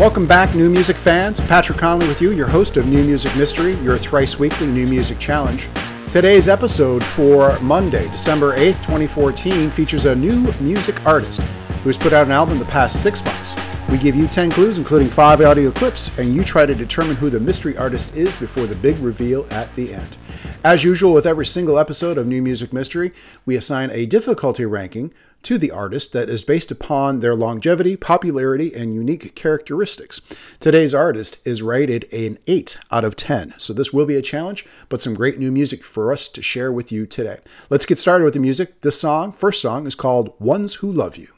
Welcome back, new music fans. Patrick Connolly with you, your host of New Music Mystery, your thrice weekly new music challenge. Today's episode for Monday, December 8th, 2014, features a new music artist who has put out an album the past six months. We give you 10 clues, including five audio clips, and you try to determine who the mystery artist is before the big reveal at the end. As usual, with every single episode of New Music Mystery, we assign a difficulty ranking to the artist that is based upon their longevity, popularity, and unique characteristics. Today's artist is rated an 8 out of 10, so this will be a challenge, but some great new music for us to share with you today. Let's get started with the music. This song, first song, is called Ones Who Love You.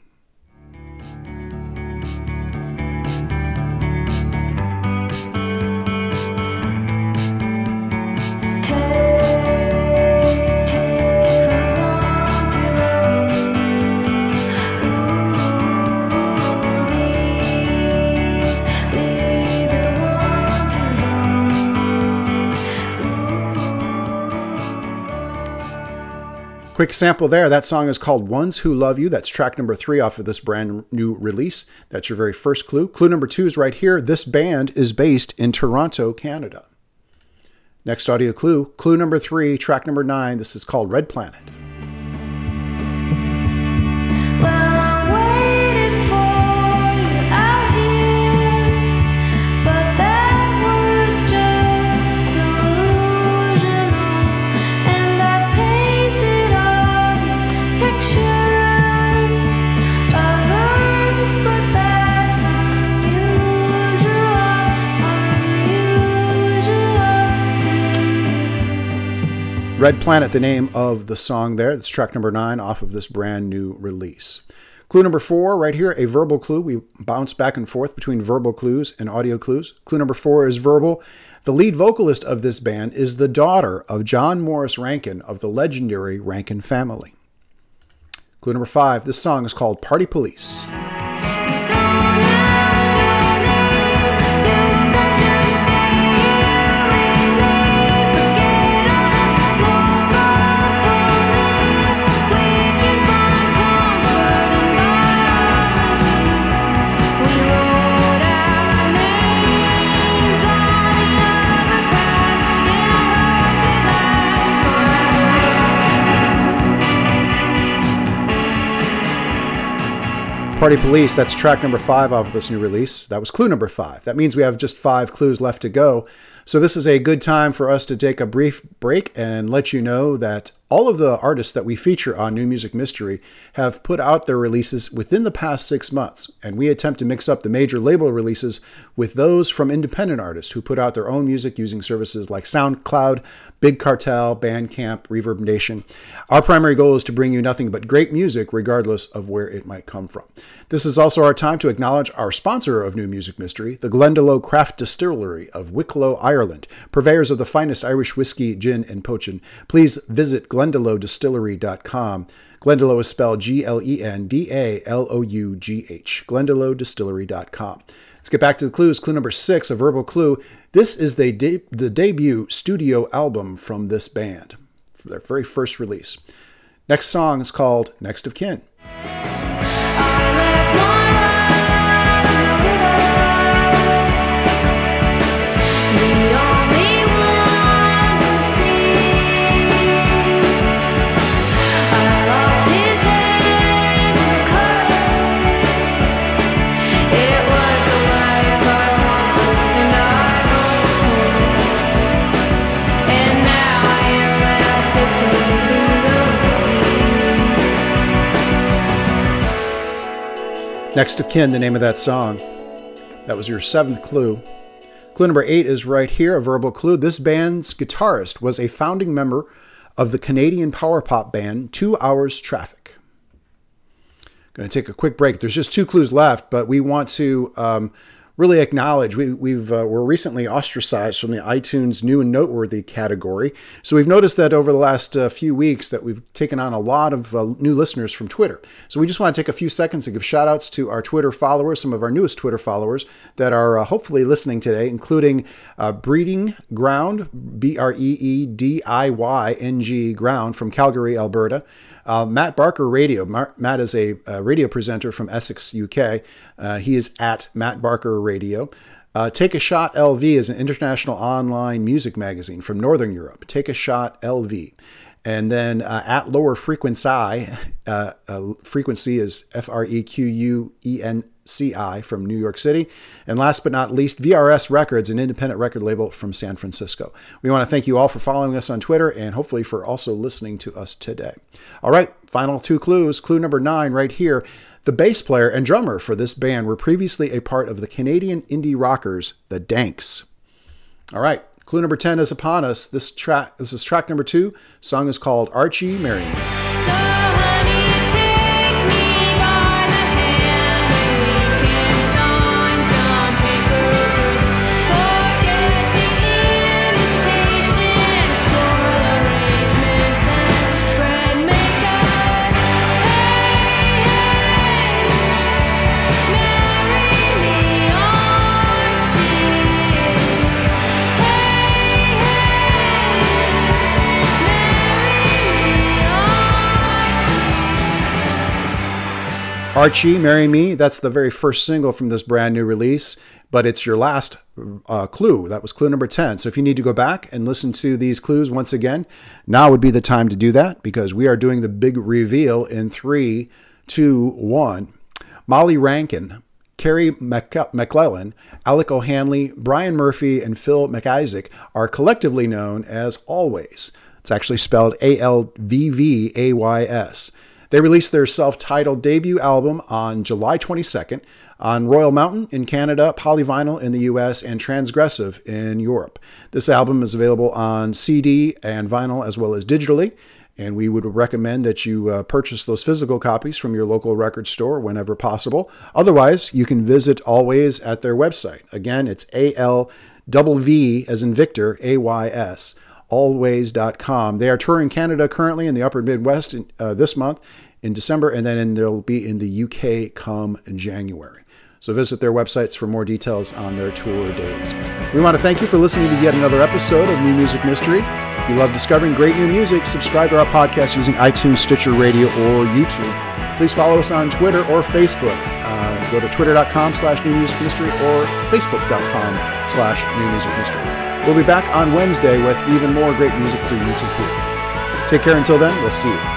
Quick sample there. That song is called Ones Who Love You. That's track number three off of this brand new release. That's your very first clue. Clue number two is right here. This band is based in Toronto, Canada. Next audio clue. Clue number three, track number nine. This is called Red Planet. Red Planet, the name of the song there. That's track number nine off of this brand new release. Clue number four, right here, a verbal clue. We bounce back and forth between verbal clues and audio clues. Clue number four is verbal. The lead vocalist of this band is the daughter of John Morris Rankin of the legendary Rankin family. Clue number five, this song is called Party Police. Party Police, that's track number five off of this new release. That was clue number five. That means we have just five clues left to go. So this is a good time for us to take a brief break and let you know that all of the artists that we feature on New Music Mystery have put out their releases within the past six months, and we attempt to mix up the major label releases with those from independent artists who put out their own music using services like SoundCloud, Big Cartel, Bandcamp, Reverb Nation. Our primary goal is to bring you nothing but great music, regardless of where it might come from. This is also our time to acknowledge our sponsor of New Music Mystery, the Glendalough Craft Distillery of Wicklow, Ireland, purveyors of the finest Irish whiskey, gin, and poitín. Please visit Glendalough GlendaloughDistillery.com. Glendalough is spelled G L E N D A L O U G H. GlendaloughDistillery.com. Let's get back to the clues. Clue number six, a verbal clue. This is the, de- the debut studio album from this band, for their very first release. Next song is called Next of Kin. Next of Kin, the name of that song. That was your seventh clue. Clue number eight is right here, a verbal clue. This band's guitarist was a founding member of the Canadian power pop band Two Hours Traffic. Going to take a quick break. There's just two clues left, but we want to um, really acknowledge we, we've uh, we're recently ostracized from the iTunes new and noteworthy category. So we've noticed that over the last uh, few weeks that we've taken on a lot of uh, new listeners from Twitter. So we just want to take a few seconds to give shout outs to our Twitter followers, some of our newest Twitter followers that are uh, hopefully listening today, including uh, Breeding Ground, B R E E D I Y N G Ground from Calgary, Alberta. Uh, Matt Barker Radio. Mar- Matt is a, a, radio presenter from Essex, UK. Uh, he is at Matt Barker Radio. Uh, Take a Shot LV is an international online music magazine from Northern Europe. Take a Shot LV. And then uh, at Lower Frequency, uh, uh, frequency is F R E Q U E N CI from New York City. And last but not least, VRS Records, an independent record label from San Francisco. We want to thank you all for following us on Twitter and hopefully for also listening to us today. All right, final two clues. Clue number nine right here. The bass player and drummer for this band were previously a part of the Canadian indie rockers, the Danks. All right, clue number 10 is upon us. This track this is track number 2. Song is called Archie Marry Archie, Marry Me, that's the very first single from this brand new release, but it's your last uh, clue. That was clue number 10. So if you need to go back and listen to these clues once again, now would be the time to do that because we are doing the big reveal in three, two, one. Molly Rankin, Kerri MacLellan, Alec O'Hanley, Brian Murphy, and Phil MacIsaac are collectively known as Alvvays. It's actually spelled A L V V A Y S. They released their self titled debut album on July 22nd on Royal Mountain in Canada, Polyvinyl in the US, and Transgressive in Europe. This album is available on CD and vinyl as well as digitally. And we would recommend that you uh, purchase those physical copies from your local record store whenever possible. Otherwise, you can visit Alvvays at their website. Again, it's A L V as in Victor, A Y S alvvays.com. They are touring Canada currently in the upper Midwest in, uh, this month in December, and then in, they'll be in the UK come January. So visit their websites for more details on their tour dates. We want to thank you for listening to yet another episode of New Music Mystery. If you love discovering great new music, subscribe to our podcast using iTunes, Stitcher Radio, or YouTube. Please follow us on Twitter or Facebook. Uh, go to twitter.com slash new music mystery or facebook.com slash new music mystery. We'll be back on Wednesday with even more great music for you to hear. Take care until then. We'll see you.